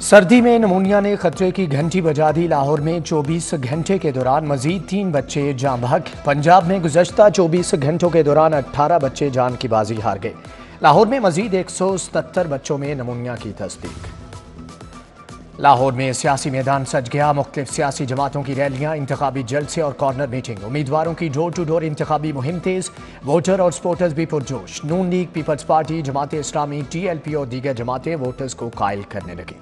सर्दी में नमूनिया ने खतरे की घंटी बजा दी लाहौर में 24 घंटे के दौरान मजीद तीन बच्चे जाँ भाग पंजाब में गुजशत 24 घंटों के दौरान 18 बच्चे जान की बाजी हार गए। लाहौर में मजीद एक बच्चों में नमूनिया की तस्दीक। लाहौर में सियासी मैदान सज गया। मुख्तलिफ़ सियासी जमातों की रैलियाँ इंतबी जलसे और कॉर्नर मीटिंग। उम्मीदवारों की डोर टू डोर इंतबी मुहिम तेज। वोटर और सपोर्टर्स भी पुरजोश। Noon league people's party Jamaat Islami T L P और दीगर जमातें वोटर्स को कायल करने लगी।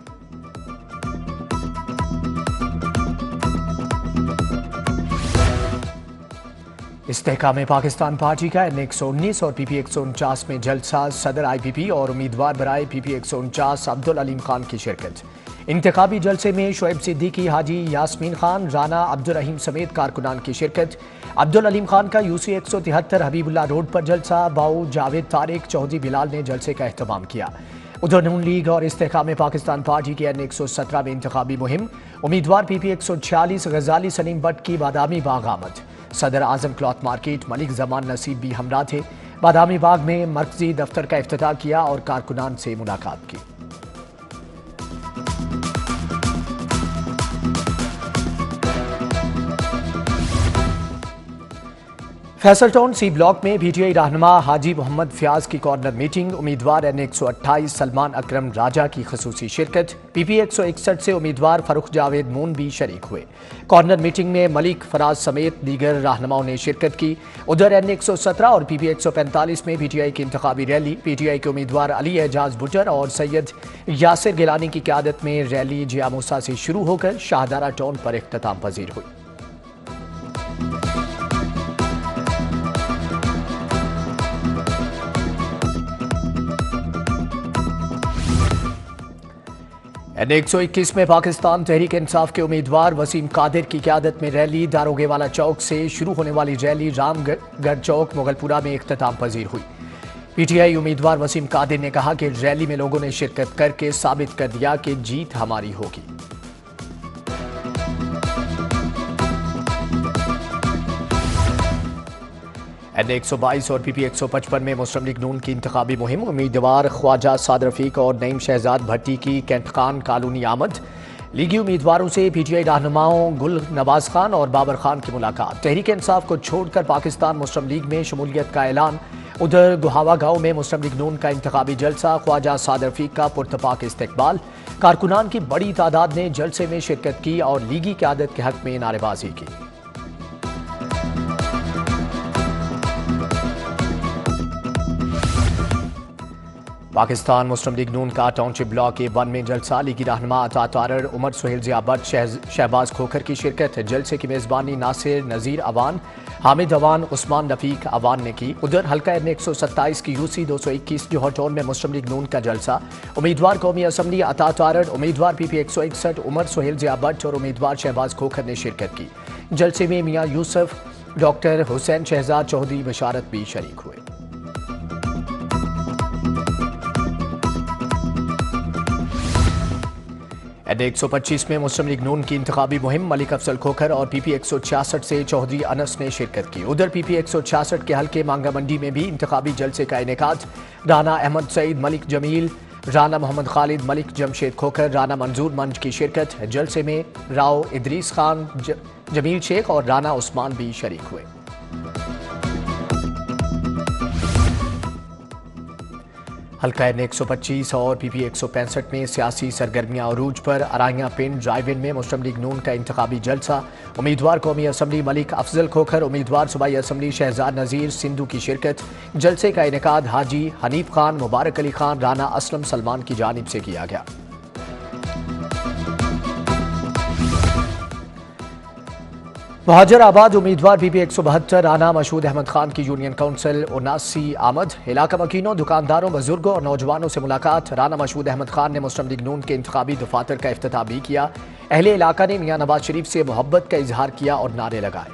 में पाकिस्तान पार्टी का एन एक सौ उन्नीस और पी पी एक सौ उनचास में जलसा सदर आई पी पी और उम्मीदवार बराए पी पी एक सौ उनचास अब्दुल अलीम खान की शिरकत। इंतबी जलसे में शोएब सिद्दीकी, हाजी यासमीन खान, राना अब्दुल रहीम समेत कारकुनान की शिरकत। अब्दुल अलीम खान का यूसी एक सौ तिहत्तर हबीबुल्ला रोड पर जलसा, बाऊ जावेद तारिक चौधरी बिलाल ने जलसे का अहतमाम किया। उधर नून लीग और में पाकिस्तान पार्टी के एन एक सौ सत्रह में इंतबी मुहिम। उम्मीदवार पी पी एक सौ छियालीस, गजाली सलीम भट्ट की बादामी बाग आमद सदर आज़म क्लॉथ मार्केट मलिक जमान नसीब भी हमरा थे। बादामी बाग में मरकजी दफ्तर का अफ्त किया और कारकुनान से मुलाकात की। फैसल टाउन सी ब्लॉक में पीटीआई रहनमा हाजी मोहम्मद फ्याज की कॉर्नर मीटिंग, उम्मीदवार एन एक सौ अट्ठाईस सलमान अक्रम राजा की खसूसी शिरकत, पीपी इकसठ से उम्मीदवार फरुख जावेद मून भी शरीक हुए। कॉर्नर मीटिंग में मलिक फराज समेत दीगर रहनुमाओं ने शिरकत की। उधर एन एक सौ सत्रह और पी पी एक सौ पैंतालीस में पी टी आई की इंतबी रैली पी टी आई के उम्मीदवार अली एजाज बुटर और सैयद यासिर गिलानी की क्यादत में रैली जियामूसा से शुरू होकर शाहदारा टाउन पर अख्ताम पजीर हुई। एक सौ इक्कीस में पाकिस्तान तहरीक इंसाफ के उम्मीदवार वसीम कादिर की क्यादत में रैली दारोगेवाला चौक से शुरू होने वाली रैली रामगढ़ चौक, मुगलपुरा में अख्ताम पजीर हुई। पीटीआई उम्मीदवार वसीम कादिर ने कहा कि रैली में लोगों ने शिरकत करके साबित कर दिया कि जीत हमारी होगी। एन एक सौ बाईस और पी पी एक सौ पचपन में मुस्लिम लीग नून की इंतबी मुहिम। उम्मीदवार ख्वाजा साद रफीक और नईम शहजाद भट्टी की कैंट खान कॉलोनी आमद। लीगी उम्मीदवारों से पी टी आई रहनुमाओं गुल नवाज़ खान और बाबर खान की मुलाकात। तहरीक इंसाफ को छोड़कर पाकिस्तान मुस्लिम लीग में शमूलियत का ऐलान। उधर गुहावा गाँव में मुस्लिम लीग नून का इंतबी जलसा, ख्वाजा साद रफीक का पुरतपाक इस्तेकबाल। कारकुनान की बड़ी तादाद ने जलसे में शिरकत की और लीगी क्यादत के हक में नारेबाजी की। पाकिस्तान मुस्लिम लीग नून का टाउनशिप ब्लॉक के वन में जलसा लीगी रहनमा अतातारर उमर सुहेल जिया भट्ट शहबाज खोखर की शिरकत, जलसे की मेज़बानी नासिर नज़ीर अवान, हामिद अवान, उस्मान रफीक अवान ने की उधर हल्का एन एक सौ सत्ताईस की यूसी दो सौ इक्कीस जोहर टाउन में मुस्लिम लीग नून का जलसा। उम्मीदवार कौमी असम्बली अतातारर उम्मीदवार पी पी एक सौ इकसठ, उमर सुहेल जिया भट्ट और उम्मीदवार शहबाज खोखर ने शिरकत की। जलसे में मियाँ यूसफ, डॉक्टर हुसैन शहजाद चौधरी बशारत भी शरीक हुए। एड एक सौ पच्चीस में मुस्लिम लीग नून की इंतबी मुहिम मलिक अफसल खोखर और पी पी एक सौ छियासठ से चौधरी अनस ने शिरकत की। उधर पी पी एक सौ छियासठ के हल्के मांगा मंडी में भी इंतबी जलसे का इनका राना अहमद सईद, मलिक जमील, राना मोहम्मद खालिद, मलिक जमशेद खोखर, राना मंजूर मंच की शिरकत। जलसे में राव इदरीस खान जमील शेख और राना उस्मान भी शरीक हुए। हल्का एन एक सौ पच्चीस और पी पी एक सौ पैंसठ में सियासी सरगर्मियाँ अरूज पर, अराइया पिंड ड्राइव इन में मुस्लिम लीग नून का इंतबी जलसा। उम्मीदवार कौमी असम्बली मलिक अफजल खोखर, उम्मीदवार सूबाई असम्बली शहजाद नज़ीर सिंधु की शिरकत। जलसे का इनका हाजी हनीफ खान, मुबारक अली खान, राना असलम सलमान की जानब से किया गया। आबाद उम्मीदवार बीबी एक सौ बहत्तर राना मशहूद अहमद खान की यूनियन काउंसिल उन्नासी आमद। इलाका मकीनों, दुकानदारों, बुज़ुर्गों और नौजवानों से मुलाकात। राना मशहूद अहमद खान ने मुस्लिम लीग नून के इंतबी दफातर का अफ्ताह भी किया। अहले इलाका ने मियाँ नवाज़ शरीफ से मोहब्बत का इजहार किया और नारे लगाए।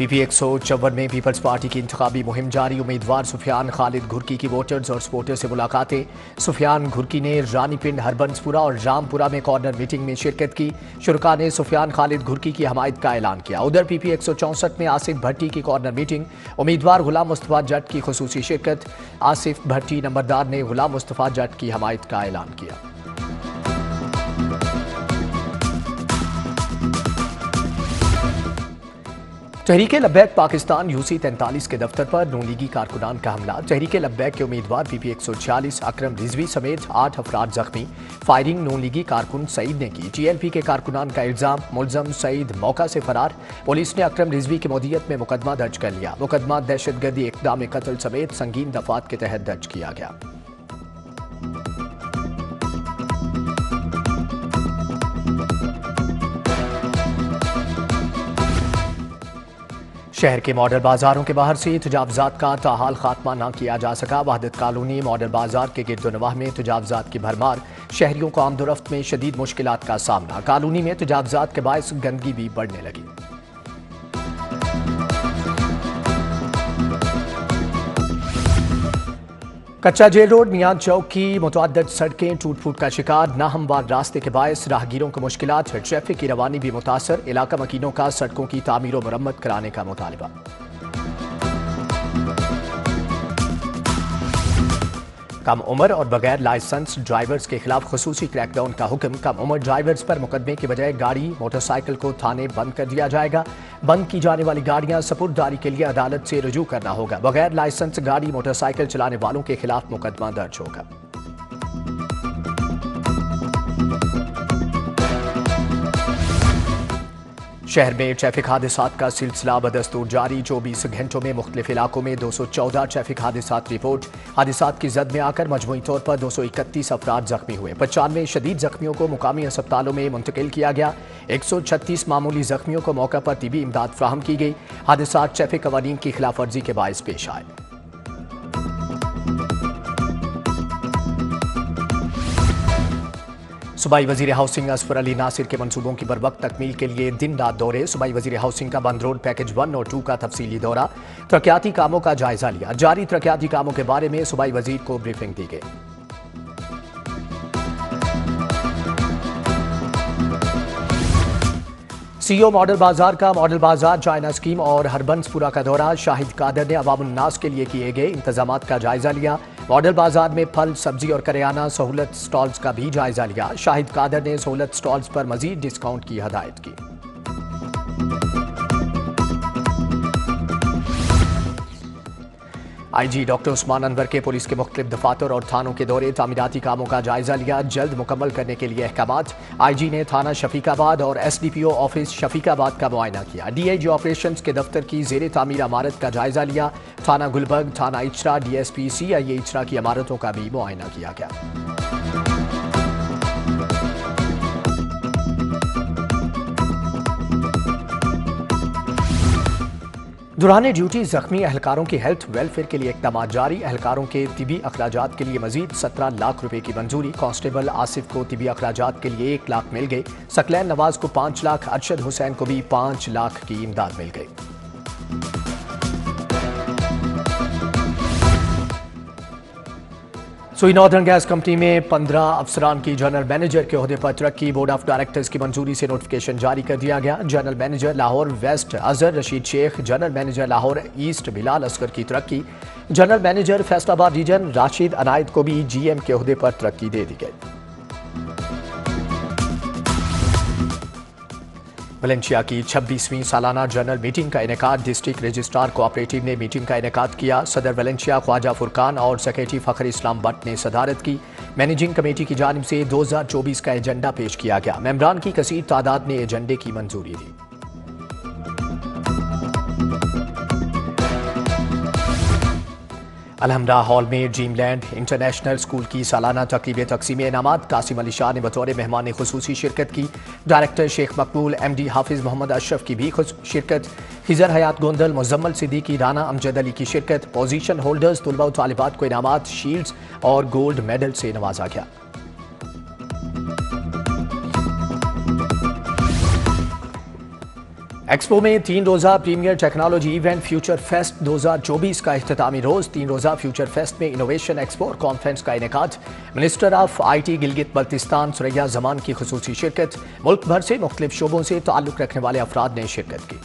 पी पी एक सौ चौवन में पीपल्स पार्टी की इंतबी मुहिम जारी। उम्मीदवार सुफियान खालिद घुरकी की वोटर्स और सपोर्टर्स से मुलाकातें। सुफियान घुरकी ने रानीपिंड, हरबंसपुरा और रामपुरा में कॉर्नर मीटिंग में शिरकत की। शुरा ने सुफियान खालिद घुरकी की हमायत का ऐलान किया। उधर पी पी एक सौ चौंसठ में आसिफ भट्टी की कॉर्नर मीटिंग। उम्मीदवार गुलाम मुस्तफ़ा जट की खसूसी शिरकत। आसिफ भट्टी नंबरदार ने गुलाम मुस्तफ़ा जट की हमायत का ऐलान किया। तहरीक लब्बैक पाकिस्तान यूसी तैंतालीस के दफ्तर पर नून लीगी कारकुनान का हमला। तहरीक लब्बैक के उम्मीदवार पी पी एक सौ छियालीस, अक्रम रिजवी समेत आठ अफराद जख्मी। फायरिंग नून लीगी कारकुन सईद ने की। टी एल पी के कारकुनान का इल्ज़ाम, मुलजम सईद मौका से फरार। पुलिस ने अक्रम रिजवी की मोदियत में मुकदमा दर्ज कर लिया। मुकदमा दहशतगर्दी इकदाम कत्ल समेत संगीन दफात के तहत दर्ज किया गया। शहर के मॉडल बाजारों के बाहर से तजावजात का ताहाल खात्मा न किया जा सका। वहादत कॉलोनी मॉडल बाज़ार के गिरदोनवाह में तजावजात की भरमार शहरियों को आमदोरफ्त में शदीद मुश्किल का सामना। कॉलोनी में तजावजात के बायस गंदगी भी बढ़ने लगी। कच्चा जेल रोड, मियाँ चौक की मुतद सड़कें टूट फूट का शिकार, नाहमवार रास्ते के बायस राहगीरों को मुश्किल ट्रैफ़िक की रवानी भी मुतासर, इलाका मकीनों का सड़कों की तामीर मरम्मत कराने का मुतालबा। कम उम्र और बगैर लाइसेंस ड्राइवर्स के खिलाफ खसूसी क्रैकडाउन का हुक्म। कम उम्र ड्राइवर्स पर मुकदमे की बजाय गाड़ी, मोटरसाइकिल को थाने बंद कर दिया जाएगा। बंद की जाने वाली गाड़ियाँ सपुरदारी के लिए अदालत से रजू करना होगा। बगैर लाइसेंस गाड़ी, मोटरसाइकिल चलाने वालों के खिलाफ मुकदमा दर्ज होगा। शहर में ट्रैफ़िक हादसा का सिलसिला बदस्तूर जारी। चौबीस घंटों में मुख्तलिफ़ इलाकों में दो सौ चौदह ट्रैफ़िक हादसा रिपोर्ट। हादसा की जद में आकर मजमू तौर पर दो सौ इकतीस अफराद जख्मी हुए। पचानवे शदीद जख्मियों को मुकामी अस्पतालों में मुंतकिल किया गया। एक सौ छत्तीस मामूली जख्मियों को मौका पर तबी इमदाद फ्राहम की गई। हादसा ट्रैफ़िक कवानीन की खिलाफ वर्जी के बायस पेश आए। सूबाई वज़ीर हाउसिंग असफर अली नासिर के मनसूबों की बरवक्त तकमील के लिए दिन रात दौरे। सूबाई वज़ीर हाउसिंग का बंद रोड पैकेज वन और टू का तफसीली दौरा। तरक्याती कामों का जायजा लिया। जारी तरक्याती कामों के बारे में सूबाई वज़ीर को ब्रीफिंग दी गई। सीओ मॉडल बाज़ार का मॉडल बाज़ार चाइना स्कीम और हरबंसपुरा का दौरा। शाहिद कादर ने अवामनास के लिए किए गए इंतज़ाम का जायजा लिया। मॉडल बाज़ार में फल, सब्ज़ी और करियाना सहूलत स्टॉल्स का भी जायजा लिया। शाहिद कादर ने सहूलत स्टॉल्स पर मजीद डिस्काउंट की हदायत की। आईजी डॉक्टर उस्मान अनवर के पुलिस के मुख्तलिफ़ दफातर और थानों के दौरे, तामीराती कामों का जायजा लिया, जल्द मुकम्मल करने के लिए अहकाम आई जी ने थाना शफीकाबाद और S D P O office Shafiqabad का मुआयना किया। डी आई जी ऑपरेशन के दफ्तर की जेर तामीर इमारत का जायजा लिया। थाना गुलबर्ग, थाना Ichhra D S P C I Ichhra की इमारतों का भी मुआयना किया गया। दौरान ड्यूटी जख्मी अहलकारों की हेल्थ वेलफेयर के लिए इकदाम जारी। अहलकारों के तिबी अखराज के लिए मजीद सत्रह लाख रुपए की मंजूरी। कांस्टेबल आसिफ को तिबी अखराज के लिए एक लाख मिल गए। सकलैन नवाज़ को पाँच लाख। अरशद हुसैन को भी पाँच लाख की इमदाद मिल गई। सुई नॉर्दर्न गैस कंपनी में पंद्रह अफसरान की जनरल मैनेजर के अहदे पर तरक्की बोर्ड ऑफ़ डायरेक्टर्स की मंजूरी से नोटिफिकेशन जारी कर दिया गया। General manager Lahore west Azhar Rashid Sheikh general manager Lahore east Bilal Asghar की तरक्की। General manager Faisalabad region Rashid Inayat को भी जीएम के अहदे पर तरक्की दे दी गई। वलेंशिया की छब्बीसवीं सालाना जनरल मीटिंग का इनका डिस्ट्रिक्ट रजिस्ट्रार कोऑपरेटिव ने मीटिंग का इनका किया। सदर वलेंशिया ख्वाजा फुरकान और सेक्रेटरी फखर इस्लाम भट्ट ने सदारत की। मैनेजिंग कमेटी की जानब से 2024 का एजेंडा पेश किया गया। मेम्बरान की कसीर तादाद ने एजेंडे की मंजूरी दी। अलहमरा हॉल में ड्रीम लैंड इंटरनेशनल स्कूल की सालाना तकरीब तकसीम इनाम कासिम अली शाह ने बतौर मेहमान खसूसी शिरकत की। Director Sheikh Maqbool M D Hafiz Mohammad Ashraf की भी शिरकत। खिजर हयात गोंदल, मुजम्मल सिद्दीकी, राना अमजद अली की शिरकत। पोजीशन होल्डर्स, तलबा तालिबात को इनाम शील्ड्स और गोल्ड मेडल से नवाजा गया। एक्सपो में तीन रोज़ा premier technology event future fest 2024 का अख्तामी रोज़। तीन रोज़ा फ्यूचर फेस्ट में इनोवेशन एक्सपो और कॉन्फ्रेंस का इनका minister of I T Gilgit Baltistan Suraiya Zaman की खसूसी शिरकत। मुल्क भर से मुख्तलिफ़ शोबों से ताल्लुक़ रखने वाले अफराद ने शिरकत की।